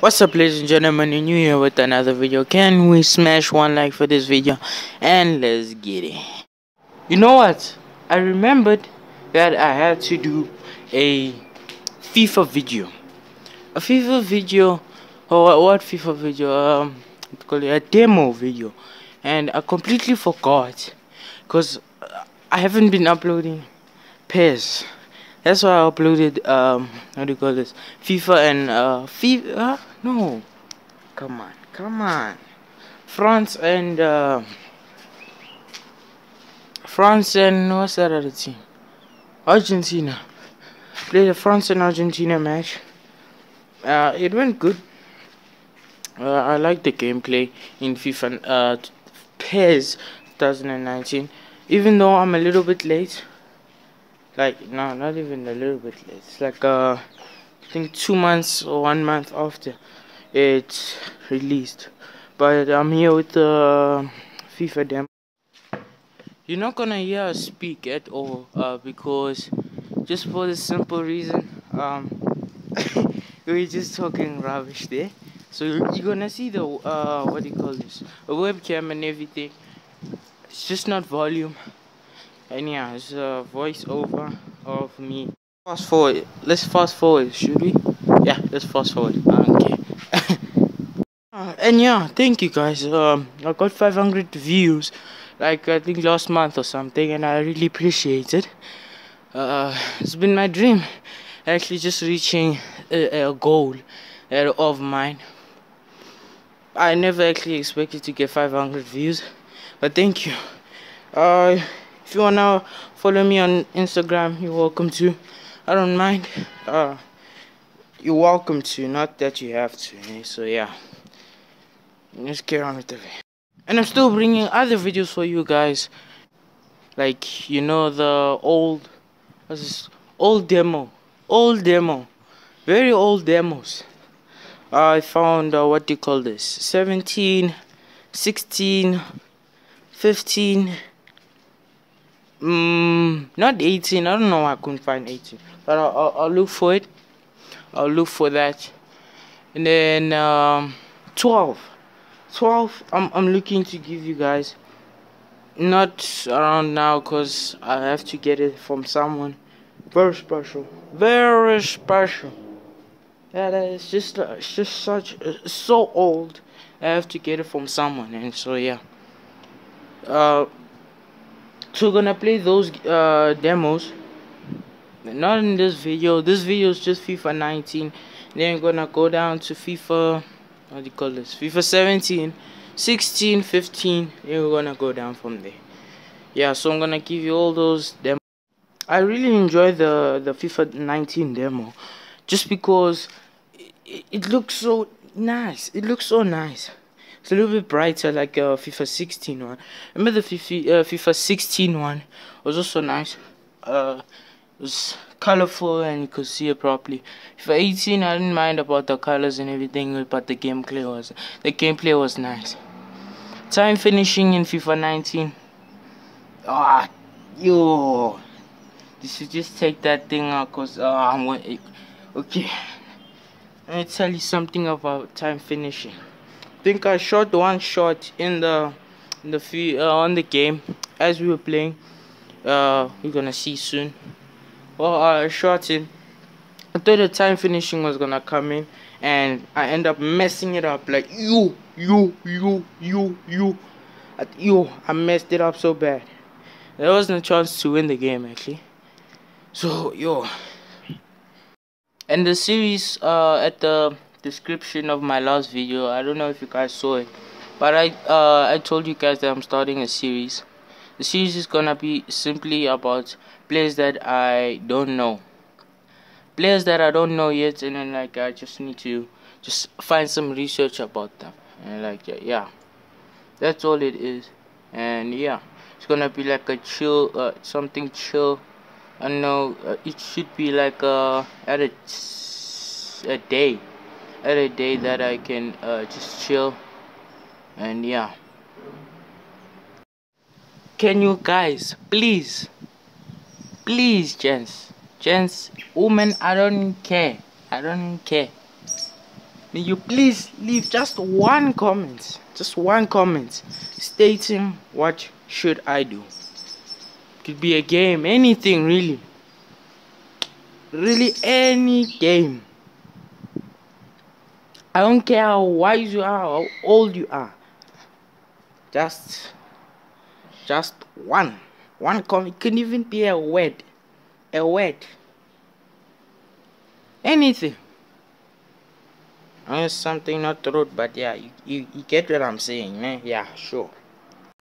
What's up ladies and gentlemen and you here with another video. Can we smash one like for this video and let's get it. You know what? I remembered that I had to do a FIFA video. A FIFA video or what FIFA video? Um call it a demo video. And I completely forgot because I haven't been uploading PES. That's why I uploaded um how do you call this? FIFA and uh FIFA no come on come on France and uh France and what's that other team? Argentina. Played a France and Argentina match. Uh it went good. Uh, I like the gameplay in FIFA uh PES 2019 even though I'm a little bit late like no not even a little bit late it's like uh I think two months or one month after it's released. But I'm here with the FIFA demo you're not gonna hear us speak at all uh, because just for the simple reason um we're just talking rubbish there. So you're gonna see the uh what do you call this? A webcam and everything. It's just not volume. And yeah it's a voiceover of me fast forward. Let's fast forward should we? Yeah let's fast forward. Okay. Uh, and yeah thank you guys. Um i got 500 views like i think last month or something and i really appreciate it. Uh it's been my dream actually just reaching a, a goal uh, of mine. I never actually expected to get 500 views but thank you. Uh if you wanna follow me on instagram you're welcome to i don't mind. Uh you're welcome to not that you have to eh? so yeah. Let's get on with the video and i'm still bringing other videos for you guys. Like you know the old what's this? Old demo. Old demo. Very old demos. I found uh, what do you call this? 17 16 15 mm, not 18 i don't know why i couldn't find 18 but I'll, I'll, I'll, look for it. I'll look for that. And then um, 12 12 I'm, I'm looking to give you guys. Not around now because i have to get it from someone. Very special. Very special. Yeah it's just uh, it's just such uh, so old. I have to get it from someone. And so yeah. Uh so we're gonna play those uh demos. Not in this video. This video is just fifa 19 then we're gonna go down to fifa what do you call this? Fifa 17 16 15 then we're gonna go down from there. Yeah so i'm gonna give you all those demos i really enjoy the the fifa 19 demo. Just because it, it looks so nice. It looks so nice it's a little bit brighter like uh, FIFA 16 one. Remember the FIFA, uh, FIFA 16 one was also nice. Uh, it was colorful and you could see it properly. FIFA 18 I didn't mind about the colors and everything, but the gameplay was the gameplay was nice. Time finishing in FIFA 19. Ah, yo, you should just take that thing out, cause uh, I'm okay. Let me tell you something about time finishing think I shot one shot in the in the uh, on the game as we were playing. Uh, we're gonna see soon. Well, I shot it. I thought the time finishing was gonna come in, and I end up messing it up. Like you, you, you, you, you, you. I messed it up so bad. There wasn't a chance to win the game actually. So yo. And the series uh, at the description of my last video. I don't know if you guys saw it but i uh, i told you guys that i'm starting a series. The series is gonna be simply about players that i don't know. Players that i don't know yet and then like i just need to just find some research about them. And like yeah that's all it is. And yeah. It's gonna be like a chill uh, something chill. I know uh, it should be like uh, at a, a day a day that I can uh, just chill. And yeah. Can you guys please please gents gents women I don't care. I don't care. May you please leave just one comment just one comment stating what should i do. Could be a game anything really. Really any game i don't care how wise you are how old you are. Just just one one comment can even be a word a word. Anything. Uh, something not rude but yeah you, you, you get what i'm saying man yeah sure